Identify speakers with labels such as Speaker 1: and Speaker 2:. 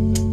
Speaker 1: you